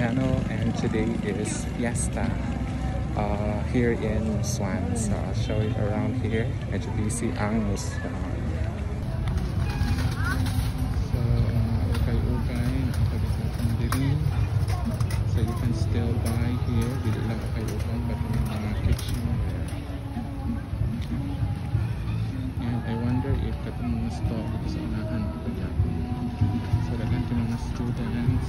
channel and today is Fiesta uh, here in Swan. So I'll show you around here. Medyo busy ang Musuan. So, uh, ukay-ukay, nakapagkakang diri. So you can still buy here. Dili lang ukay-ukay, but kitchen. And I wonder if mga store dito sa unahan ko. So mga students.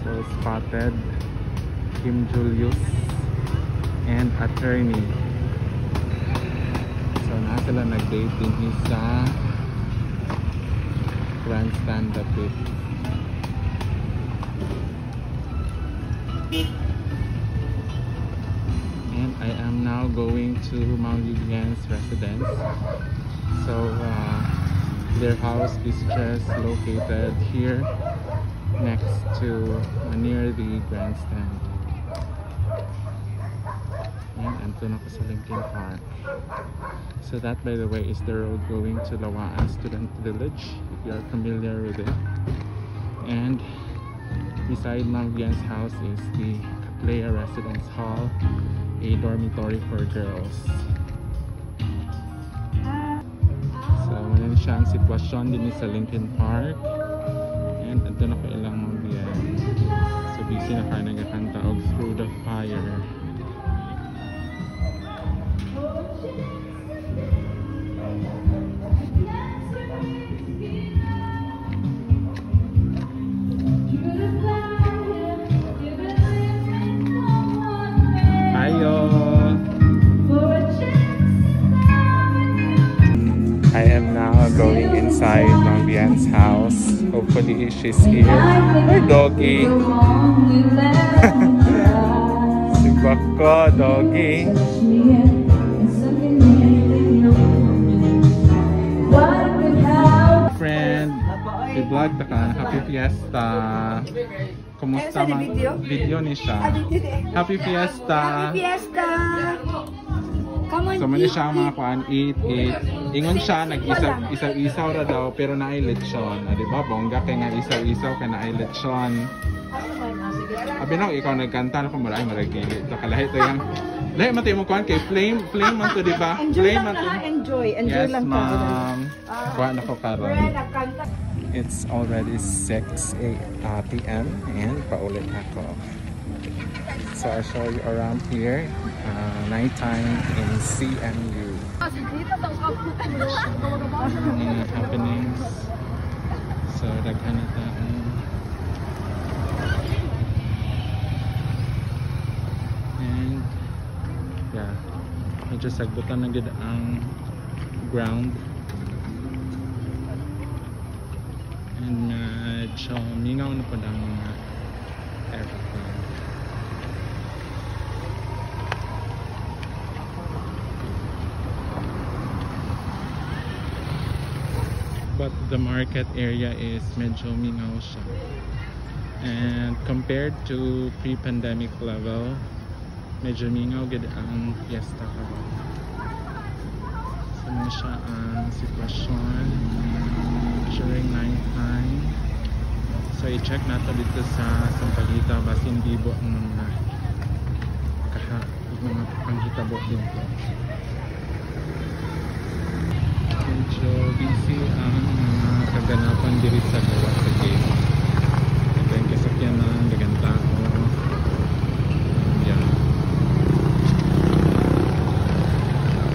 So spotted Kim Julius and attorney. So na sila nag-dating sa grandstand it. And I am now going to Mount Yulian's residence. So uh, their house is just located here next to uh, near the grandstand. And ando na Lincoln Park. So that by the way is the road going to Lawaan Student Village if you are familiar with it. And beside Mount house is the Catlea Residence Hall, a dormitory for girls. So, manan siya ang sitwasyon din sa Lincoln Park. And ito na ko. Kayo nagkakanta og Through the Fire. Going inside Ma'am Bian's house. Hopefully she's here. Hi, doggy! si Bako, doggy. Friend, i-vlog ta ka. Happy Fiesta. Kumusta Ano sa man? video? Video ni siya. Happy Fiesta. Happy Fiesta! Sama niya siya ang mga kuan, eat, eat. Ingon siya, nag-isaw, isaw-isaw ra daw, pero na-election. Ah, diba? Bongga kay nga isaw-isaw ka na-election. Abi na, ikaw nagkanta na kung marami maragili. Saka lahat ito yung... Lahat matay mo kuan kay Flame, Flame man to, diba? Enjoy lang ka, enjoy. Enjoy lang ka. Yes, ma'am. Kuan ako karon. It's already 6 a.m. Uh, and paulit ako. So I'll show you around here, uh, nighttime in CMU. Mga happenings. So daghan na tayo. And yeah, medyo sagbutan na gid ang ground. And medyo mingaw na po ang mga But the market area is medyo mingaw siya. And compared to pre-pandemic level, medyo mingaw gid ang fiesta karon. So mo siya ang sitwasyon during night time. So i-check nato dito sa Sampaguita basin bibo ang mga kaha mga panghitabo dito. Medyo busy ang mga kaganapan diri sa gawa sa game.